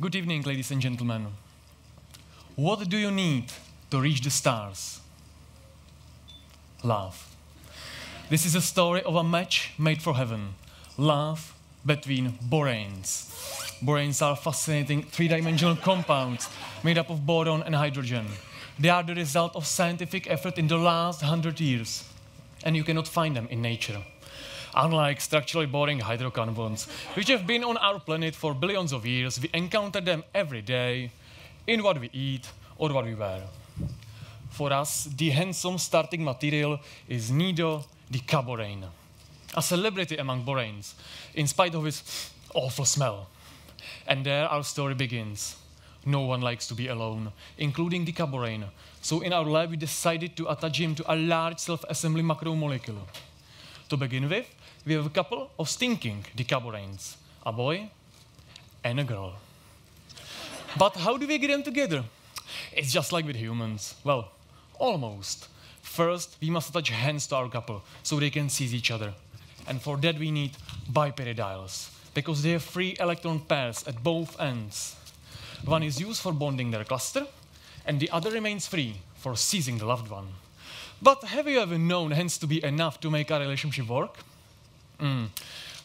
Good evening, ladies and gentlemen. What do you need to reach the stars? Love. This is a story of a match made for heaven. Love between boranes. Boranes are fascinating three-dimensional compounds made up of boron and hydrogen. They are the result of scientific effort in the last hundred years, and you cannot find them in nature. Unlike structurally boring hydrocarbons, which have been on our planet for billions of years, we encounter them every day in what we eat or what we wear. For us, the handsome starting material is Nido decaborane, a celebrity among boranes, in spite of his awful smell. And there our story begins. No one likes to be alone, including decaborane. So in our lab, we decided to attach him to a large self-assembly macromolecule. To begin with, we have a couple of stinking decaboranes, a boy and a girl. But how do we get them together? It's just like with humans. Well, almost. First, we must attach hands to our couple so they can seize each other. And for that, we need bipyridyls because they have three electron pairs at both ends. One is used for bonding their cluster, and the other remains free for seizing the loved one. But have you ever known hands to be enough to make a relationship work? Mm.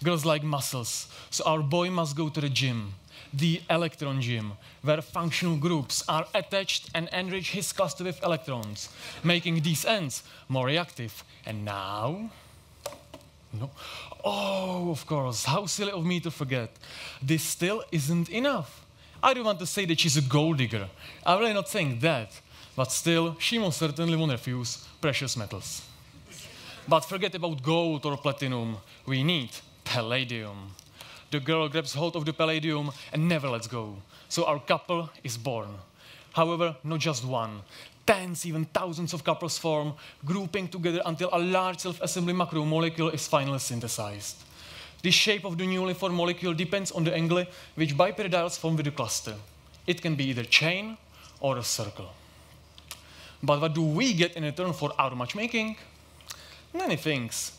Girls like muscles, so our boy must go to the gym, the electron gym, where functional groups are attached and enrich his cluster with electrons, making these ends more reactive. And now, no. Oh, of course, how silly of me to forget. This still isn't enough. I don't want to say that she's a gold digger. I'm really not saying that. But still, she most certainly won't refuse precious metals. But forget about gold or platinum. We need palladium. The girl grabs hold of the palladium and never lets go. So our couple is born. However, not just one. Tens, even thousands of couples form, grouping together until a large self-assembly macromolecule is finally synthesized. The shape of the newly formed molecule depends on the angle which bipyridyls form with the cluster. It can be either chain or a circle. But what do we get in return for our matchmaking? Many things.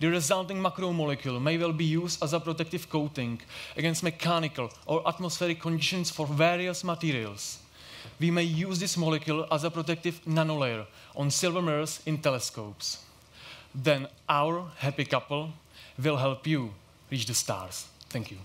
The resulting macromolecule may well be used as a protective coating against mechanical or atmospheric conditions for various materials. We may use this molecule as a protective nanolayer on silver mirrors in telescopes. Then our happy couple will help you reach the stars. Thank you.